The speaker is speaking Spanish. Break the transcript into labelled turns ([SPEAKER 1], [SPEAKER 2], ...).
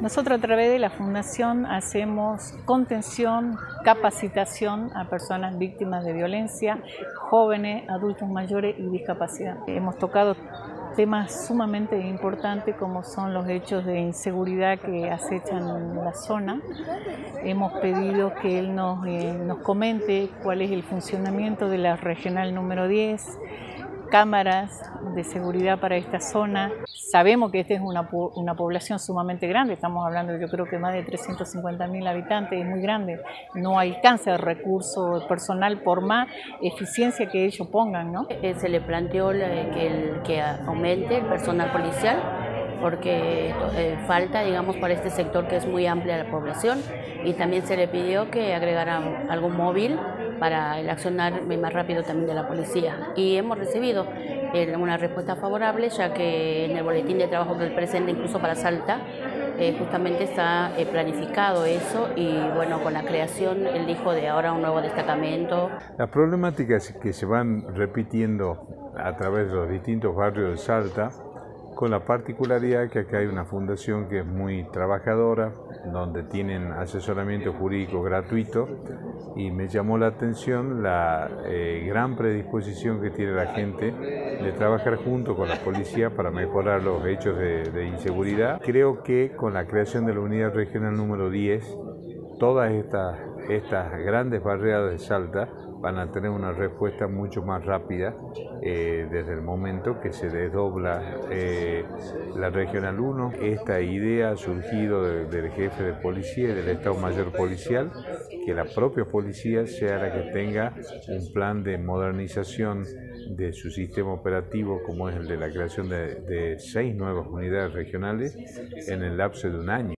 [SPEAKER 1] Nosotros a través de la Fundación hacemos contención, capacitación a personas víctimas de violencia, jóvenes, adultos mayores y discapacidad. Hemos tocado temas sumamente importantes como son los hechos de inseguridad que acechan la zona. Hemos pedido que él nos, eh, nos comente cuál es el funcionamiento de la regional número 10, cámaras de seguridad para esta zona. Sabemos que esta es una, una población sumamente grande, estamos hablando yo creo que más de 350 mil habitantes, es muy grande, no alcanza el recurso personal por más eficiencia que ellos pongan. ¿no?
[SPEAKER 2] Eh, se le planteó que, que aumente el personal policial porque eh, falta, digamos, para este sector que es muy amplia la población y también se le pidió que agregara algo móvil para el accionar más rápido también de la policía. Y hemos recibido eh, una respuesta favorable, ya que en el boletín de trabajo del presente, incluso para Salta, eh, justamente está eh, planificado eso y bueno, con la creación, él dijo, de ahora un nuevo destacamento.
[SPEAKER 3] Las problemáticas que se van repitiendo a través de los distintos barrios de Salta, con la particularidad que acá hay una fundación que es muy trabajadora, donde tienen asesoramiento jurídico gratuito y me llamó la atención la eh, gran predisposición que tiene la gente de trabajar junto con la policía para mejorar los hechos de, de inseguridad. Creo que con la creación de la unidad regional número 10, todas estas, estas grandes barreras de Salta van a tener una respuesta mucho más rápida eh, desde el momento que se desdobla eh, la Regional 1. Esta idea ha surgido del jefe de policía y del Estado Mayor Policial, que la propia policía sea la que tenga un plan de modernización de su sistema operativo, como es el de la creación de, de seis nuevas unidades regionales en el lapso de un año.